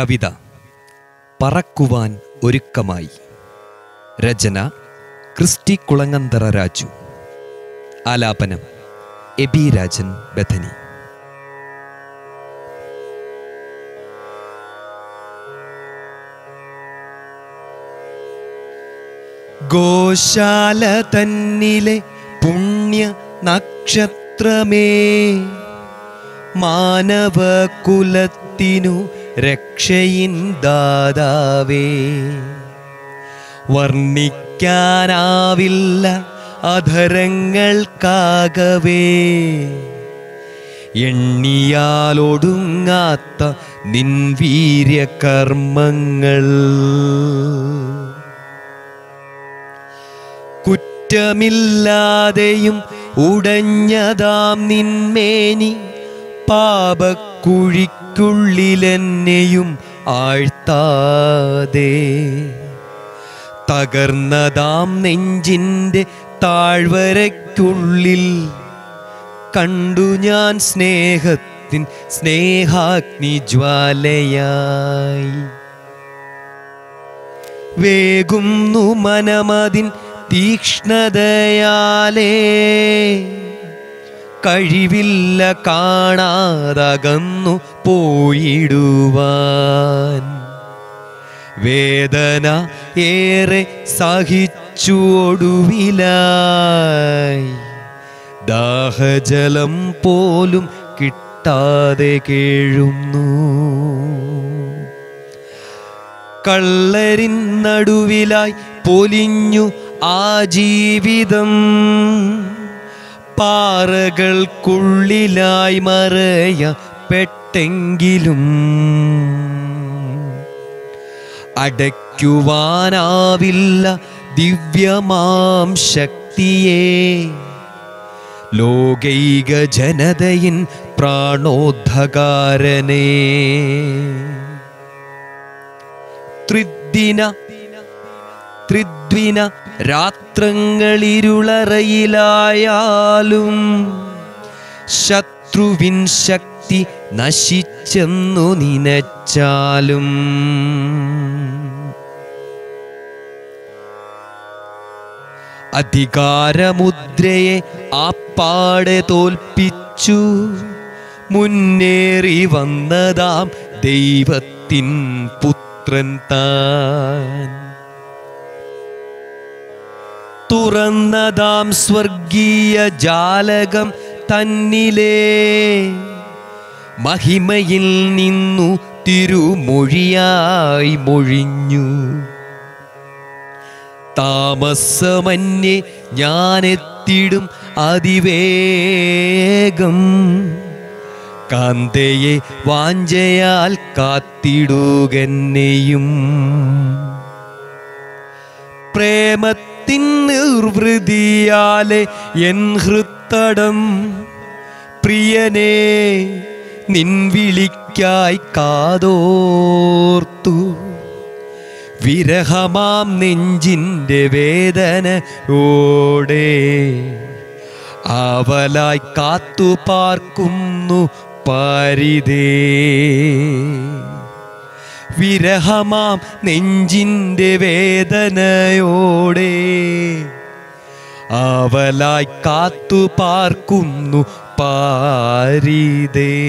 കവിത പറക്കുവാൻ ഒരുക്കമായി. രചന Christy Kulanganthara Raju. ആലാപനം AB Rajan Bethany. ഗോശാല തന്നിലെ പുണ്യ നക്ഷത്രമേ മാനവകുലത്തിനു രക്ഷയിൻ ദാതാവേ വർണിക്കാനാവില്ല അധരങ്ങൾക്കാകവേ. എണ്ണിയാലൊടുങ്ങാത്ത നിൻവീര്യകർമ്മങ്ങൾ. കുറ്റമില്ലാതെയും ഉടഞ്ഞതാം നിന്മേനി പാപക്കുഴിക്കുള്ളിലെന്നെയും ആഴ്ത്താതെ. തകർന്നതാം നെഞ്ചിന്റെ താഴ്വരയ്ക്കുള്ളിൽ കണ്ടു ഞാൻ സ്നേഹത്തിൻ സ്നേഹാഗ്നി ജ്വാലയായി. വേകുന്നു മനമതിൻ തീക്ഷ്ണതയാലേ. കഴിവില്ല കാണാതകന്നു പോയിടുവാൻ. വേദന ഏറെ സഹിച്ചു ഒടുവിലായി. ദാഹജലം പോലും കിട്ടാതെ കേഴുന്നു. കള്ളരിൻ നടുവിലായി പൊലിഞ്ഞു ആ ജീവിതം. പാറകൾക്കുള്ളിലായി മറയപ്പെട്ടെങ്കിലും അടയ്ക്കുവാനാവില്ല ദിവ്യമാം ശക്തിയെ. ലോകൈക ജനതയിൻ പ്രാണോദ്ധകാരനേ. ത്രിദിന ത്രിദ്വിന രാത്രങ്ങളിരുളറയിലായാലും ശത്രുവിൻ ശക്തി നശിച്ചെന്നു നിനച്ചാലും. അധികാരമുദ്രയെ ആപ്പാടെ തോൽപ്പിച്ചു മുന്നേറി വന്നതാം ദൈവത്തിൻ പുത്രൻ താൻ. തുറന്നതാം സ്വർഗീയ ജാലകം തന്നിലേ. മഹിമയിൽ നിന്നു തിരുമൊഴിയായി മൊഴിഞ്ഞു. താമസമന്യേ ഞാനെത്തിടും അതിവേഗം. കാന്തയെ വാഞ്ചയാൽ കാത്തിടുകന്നെയും. പ്രേമത്തിൻ നിർവൃതിയാലെ എൻ ഹൃത്തടം. പ്രിയനെ നിൻ വിളിക്കായി കാതോർത്തു. വിരഹമാം നെഞ്ചിന്റെ വേദനയോടെ അവലായി കാത്തു പാർക്കുന്നു പാരിതേ. വിരഹമാം നെഞ്ചിന്റെ വേദനയോടെ. അവലായി കാത്തു പാർക്കുന്നു പാരിതേ.